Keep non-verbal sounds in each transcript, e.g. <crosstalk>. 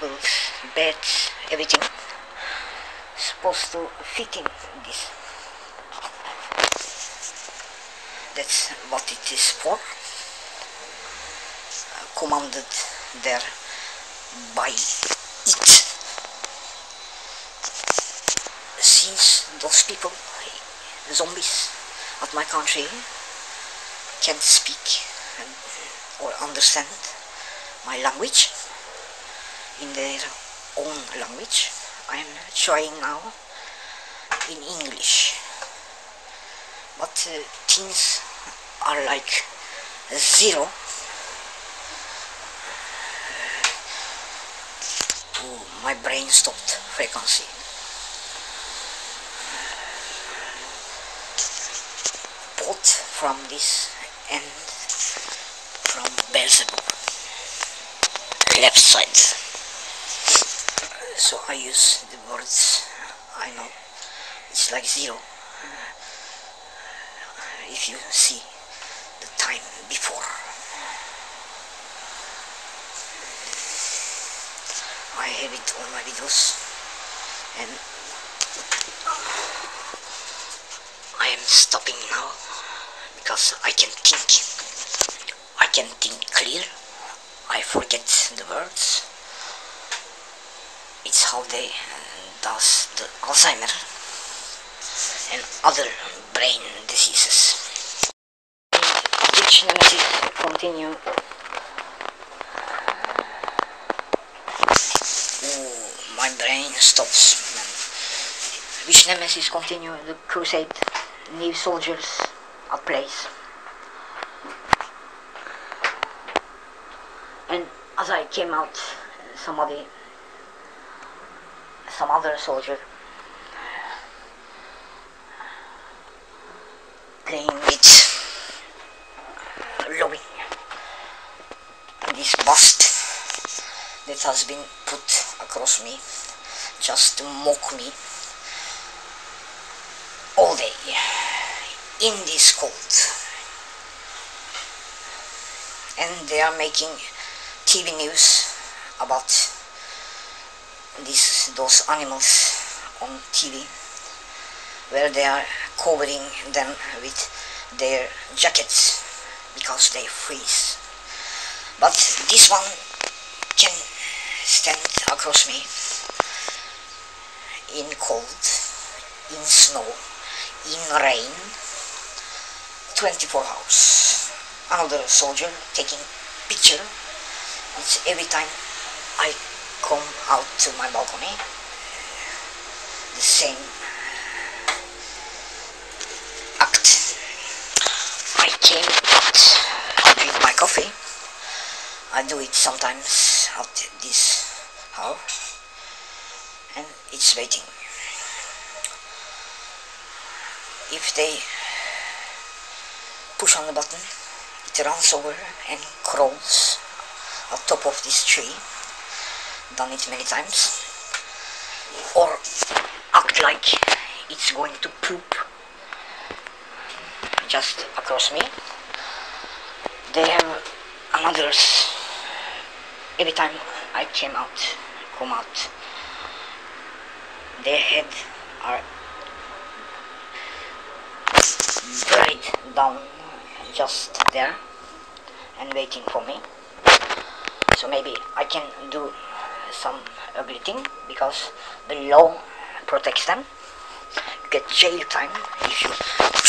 tables, beds, everything supposed to fit in this. That's what it is for. Uh, commanded there by it. Since those people, zombies at my country, can't speak or understand my language in their own language. I'm trying now in English. But uh, things are like zero. Oh, my brain stopped frequency. Both from this and from Beelzebub. Left side. So I use the words I know. It's like zero. If you see the time before. I have it on my videos and I am stopping now because I can think. I can think clear. I forget the words. It's how they does the Alzheimer and other brain diseases. Which nemesis continue? Ooh, my brain stops. Which nemesis continue the crusade? New soldiers at place. And as I came out, somebody, some other soldier, playing with blowing this bust that has been put across me just to mock me all day in this cold and they are making TV news about these those animals on TV where they are covering them with their jackets because they freeze. But this one can stand across me in cold in snow in rain 24 hours. Another soldier taking picture. It's every time I come out to my balcony. The same act. I came out to drink my coffee. I do it sometimes at this hour. And it's waiting. If they push on the button it runs over and crawls on top of this tree done it many times. Or act like it's going to poop just across me. They have another every time I came out come out their head are buried down just there and waiting for me. So maybe I can do some ugly thing because the law protects them. You get jail time if you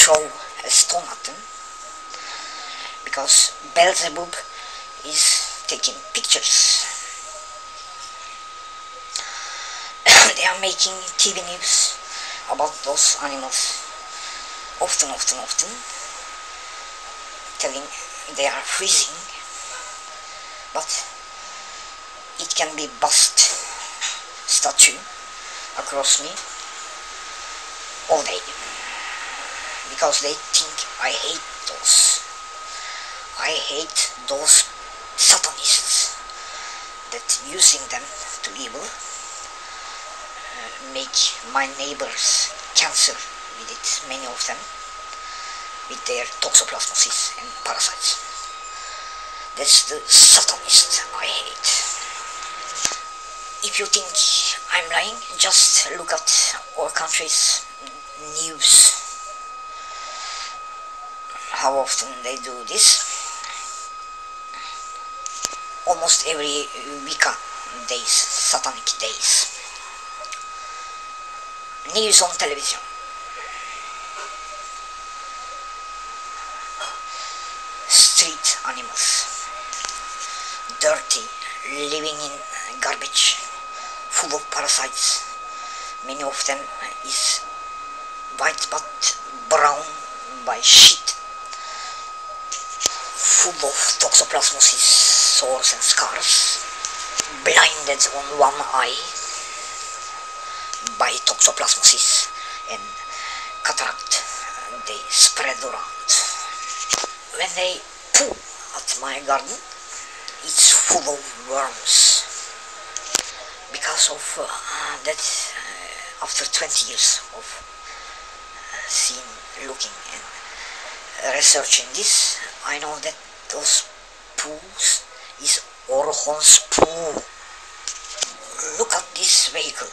throw a stone at them because Beelzebub is taking pictures. <coughs> They are making TV news about those animals often often often telling they are freezing. But it can be bust statue across me all day. Because they think I hate those. I hate those satanists that using them to evil uh, make my neighbors cancer with it many of them with their toxoplasmosis and parasites. That's the satanist I hate if you think I'm lying, just look at our country's news. How often they do this? Almost every Wicca uh, days, satanic days. News on television. Street animals. Dirty, living in garbage, full of parasites. Many of them is white but brown by shit. Full of toxoplasmosis, sores and scars. Blinded on one eye by toxoplasmosis and cataract. They spread around. When they poo at my garden, it's full of worms because of uh, that uh, after 20 years of uh, seeing looking and researching this I know that those pools is Orhon's pool. look at this vehicle.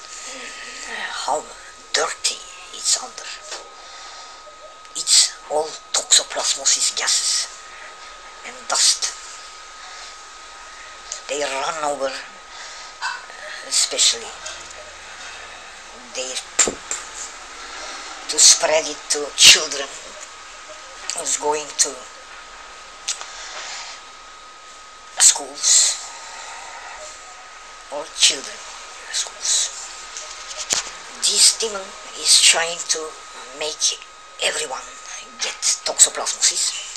How dirty it's under. It's all toxoplasmosis gases and dust. They run over especially. Their poop to spread it to children who's going to schools or children schools. This demon is trying to make everyone get toxoplasmosis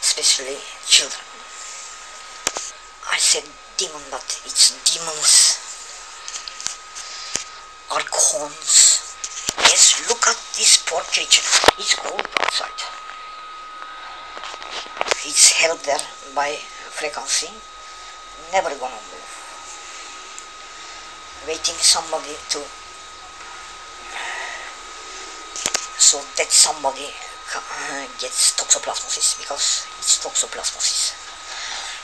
especially children. I said demon, but it's demons, archons. Yes, look at this creature. It's cold outside. It's held there by frequency, never gonna move. Waiting somebody to, so that somebody gets toxoplasmosis because it's toxoplasmosis.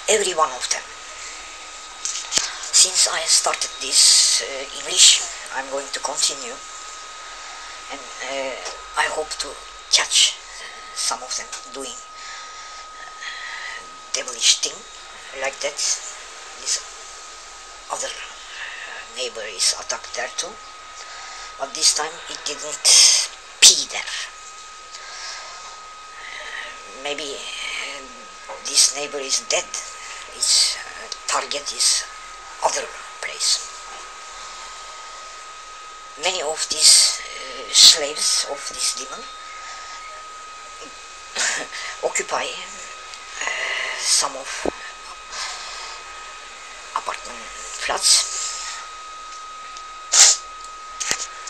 Every one of them since I started this uh, English, I'm going to continue and uh, I hope to catch uh, some of them doing uh, devilish thing like that. This other uh, neighbor is attacked there too, but this time it didn't pee there. Uh, maybe this neighbor is dead. Its target is other place. Many of these uh, slaves of this demon <laughs> occupy uh, some of apartment flats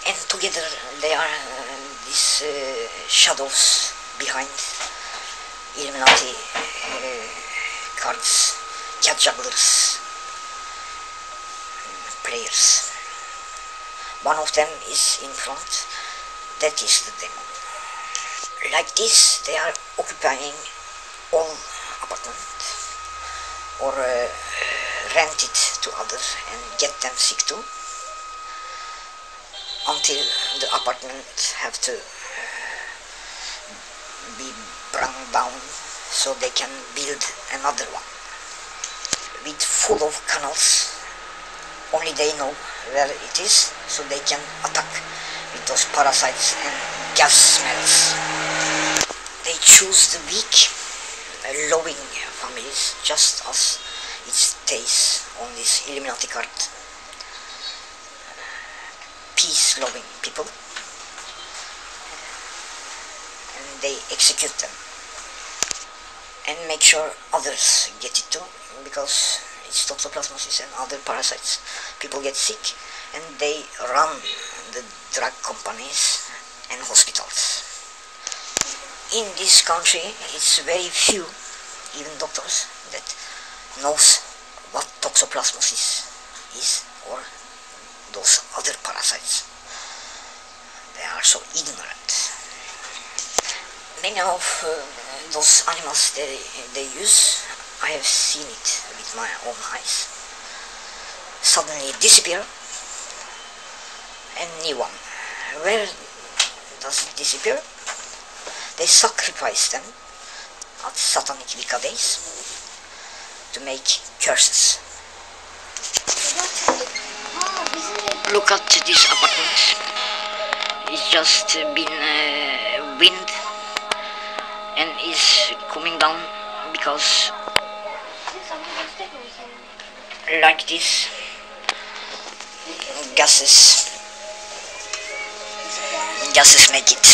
and together they are uh, these shadows behind Illuminati cards, cat jugglers, players. One of them is in front, that is the demon. Like this, they are occupying all apartment or uh, rent it to others and get them sick too. Until the apartment have to be brought down so they can build another one. With full of canals. Only they know where it is, so they can attack with those parasites and gas smells. They choose the weak, loving families, just as it stays on this Illuminati card. Peace-loving people. And they execute them. And make sure others get it too, because it's toxoplasmosis and other parasites. People get sick and they run the drug companies and hospitals. In this country, it's very few, even doctors, that knows what toxoplasmosis is or those other parasites. They are so ignorant. Many of uh, those animals they, they use I have seen it with my own eyes. Suddenly disappear and new one. Where does it disappear? They sacrifice them at satanic Wicca days to make curses. Look at this apartment. It's just been uh, wind and is coming down because like this gases. Gases make it.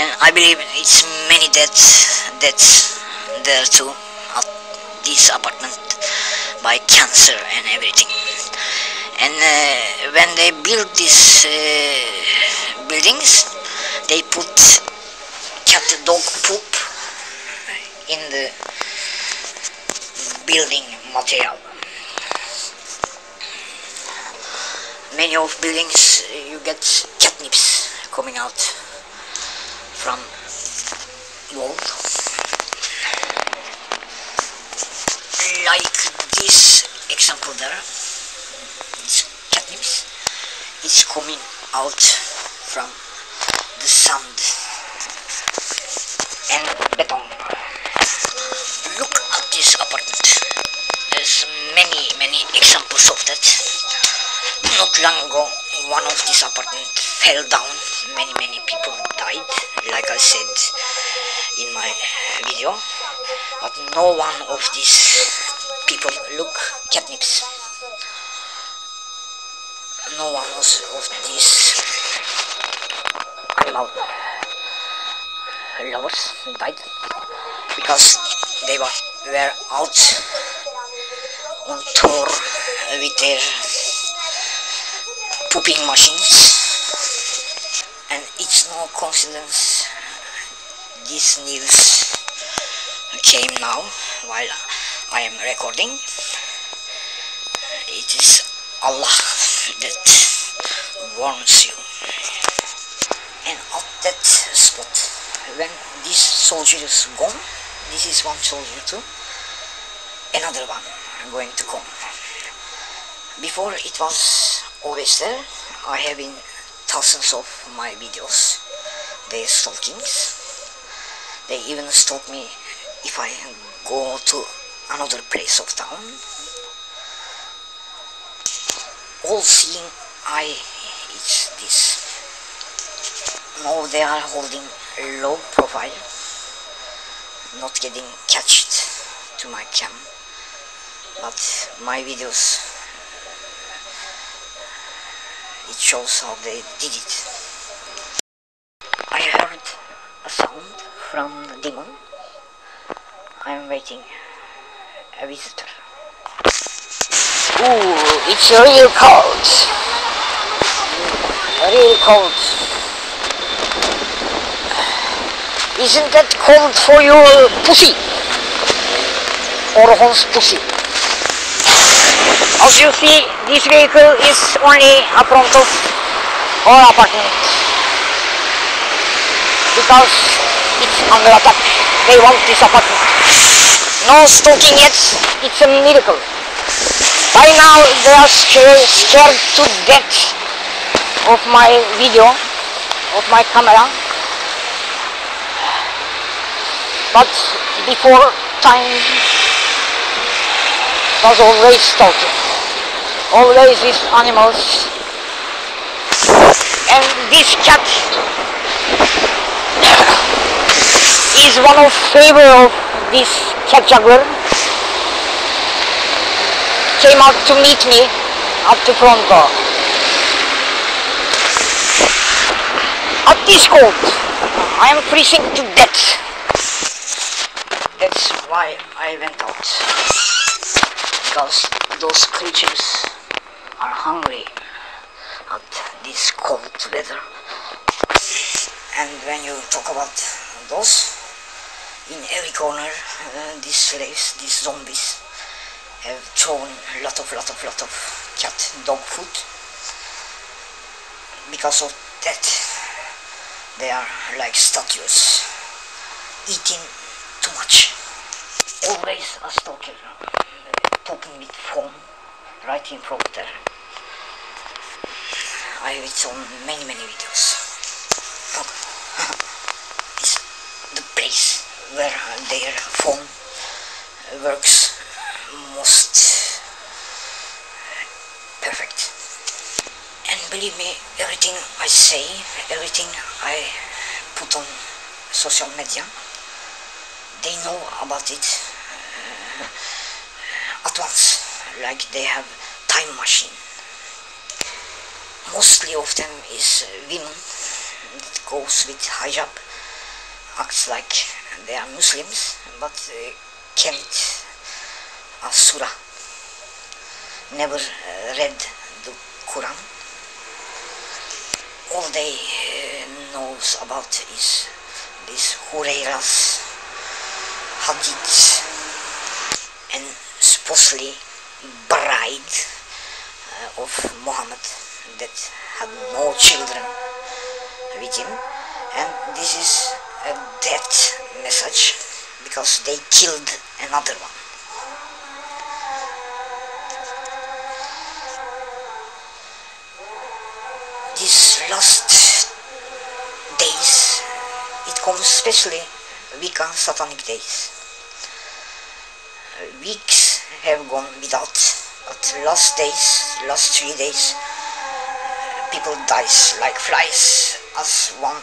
And I believe it's many deaths deaths there too at this apartment by cancer and everything. And uh, when they build these uh, buildings they put cat dog poop in the building material. Many of buildings uh, you get catnips coming out from wall. Like this example there, it's catnips. It's coming out from the sand and beton. Look at this apartment. There's many, many that. Not long ago, one of these apartments fell down. Many, many people died, like I said in my video. But no one of these people look catnips. No one of these animal lovers died because they were, were out on tour with their pooping machines. And it's no coincidence this news came now while I am recording. It is Allah that warns you. And at that spot. When this soldier is gone this is one soldier too. Another one going to come before it was always there I have in thousands of my videos. Their stalkings they even stalk me if I go to another place of town. All seeing eye it's this. Now they are holding low profile not getting catched to my cam. But my videos it shows how they did it. I heard a sound from the demon. I'm waiting. A visitor. Ooh, it's real cold. Real cold. Isn't that cold for your pussy? Or horse pussy? As you see, this vehicle is only a front of our apartment. Because it's under attack. They want this apartment. No stalking yet, it's a miracle. By now they are scared, to death of my video, of my camera. but before time was always stalking. Always these animals. And this cat is one of favor of this cat juggler. Came out to meet me at the front door. At this cold, I am freezing to death. That's why I went out. Because those creatures are hungry at this cold weather. And when you talk about those, in every corner, uh, these slaves, these zombies, have thrown a lot of, lot of, lot of cat dog food. Because of that, they are like statues, eating too much. Always a stalker, talking with phone front there. I have it on many many videos. <laughs> It's the place where their phone works most perfect. And believe me, everything I say, everything I put on social media, they know about it uh, at once, like they have time machine. Mostly of them is uh, women that goes with hijab, acts like they are Muslims, but uh, can't a surah, never uh, read the Quran. All they uh, knows about is this Huraira's hadith and supposedly bride uh, of Muhammad that had no children with him and this is a death message because they killed another one. These last days, it comes especially Wicca satanic days. Uh, weeks have gone without, but last days, last three days, people dies like flies as one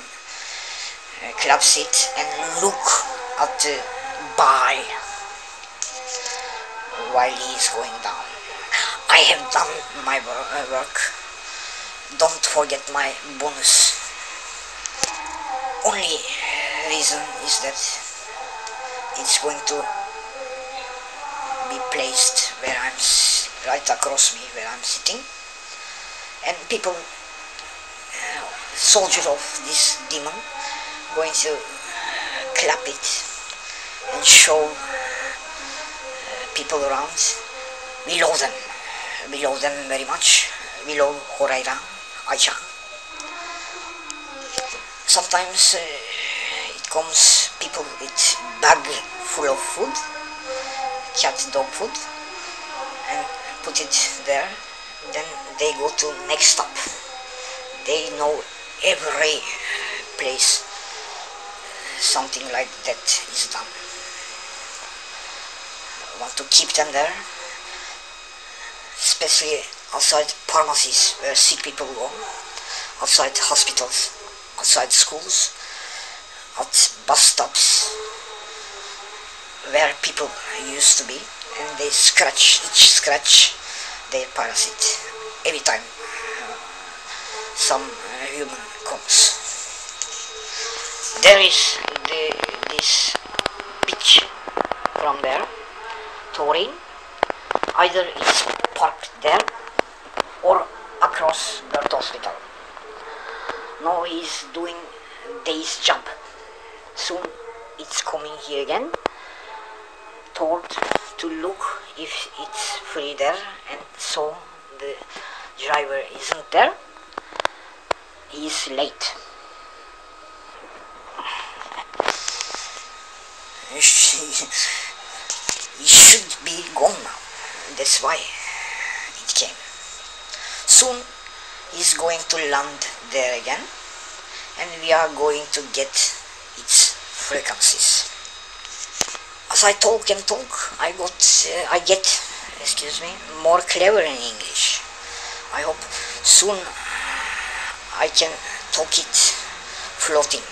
uh, claps it and look at the bar while he is going down. I have done my uh, work. Don't forget my bonus. Only reason is that it's going to be placed where I'm right across me where I'm sitting. And people uh, soldiers of this demon going to clap it and show uh, people around. We love them. We love them very much. We love Horaira Aisha. Sometimes uh, it comes people with bag full of food cat dog food put it there then they go to next stop. They know every place. Something like that is done. I want to keep them there? Especially outside pharmacies where sick people go. Outside hospitals outside schools at bus stops where people used to be and they scratch each scratch their parasite every time uh, some uh, human comes. There is the, this pitch from there touring either it's parked there or across the hospital. Now he's doing day's job soon it's coming here again. Told to look if it's free there and so the driver isn't there. He's late. <laughs> He should be gone now. That's why it came. Soon he's going to land there again and we are going to get its frequencies as I talk and talk, I got, uh, I get, excuse me, more clever in English. I hope soon I can talk it floating.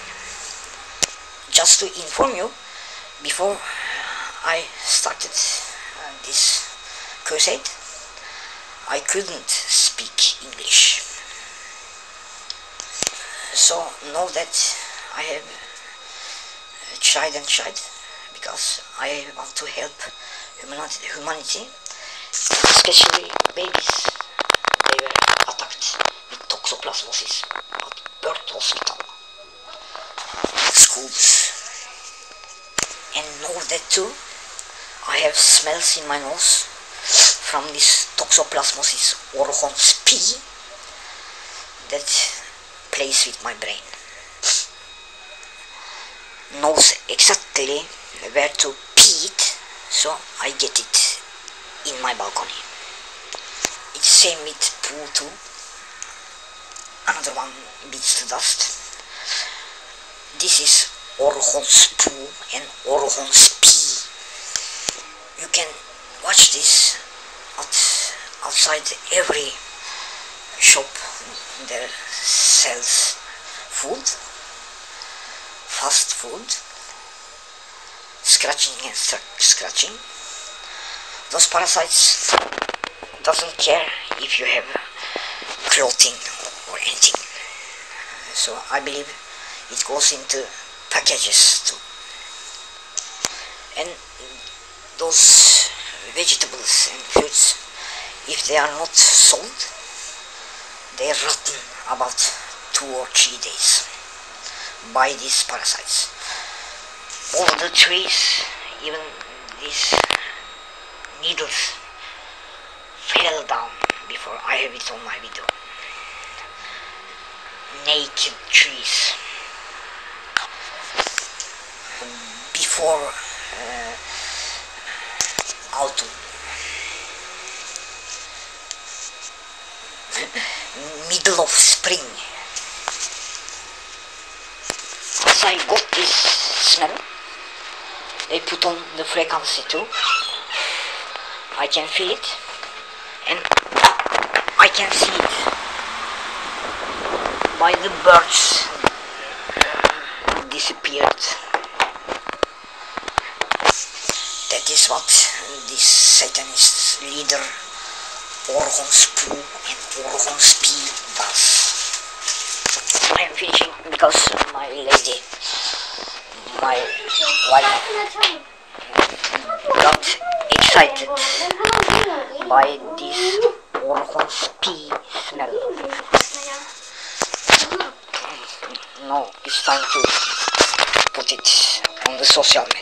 Just to inform you, before I started uh, this crusade, I couldn't speak English. So know that I have uh, tried and tried because I want to help humanity, humanity especially babies. They were attacked with toxoplasmosis at birth hospital, schools. And know that too, I have smells in my nose from this toxoplasmosis orhons P that plays with my brain. Knows exactly where to pee so I get it in my balcony. It's same with poo too. another one beats the dust. This is Orhons Poo and Orhons Pee. You can watch this at outside every shop that sells food, fast food, scratching and scratching. Those parasites doesn't care if you have clothing or anything. So I believe it goes into packages too. And those vegetables and fruits, if they are not sold, they are rotten about two or three days by these parasites. All the trees, even these needles fell down before I have it on my video. Naked trees. Before uh, autumn. <laughs> Middle of spring. As I got this smell, I put on the frequency too. I can feel it and I can see it by the birds disappeared. That is what this Satanist leader Orgonspoo and Orgonspie does. I am finishing because my lady, my wife, got excited by this Orgonspie smell. No, it's time to put it on the social media.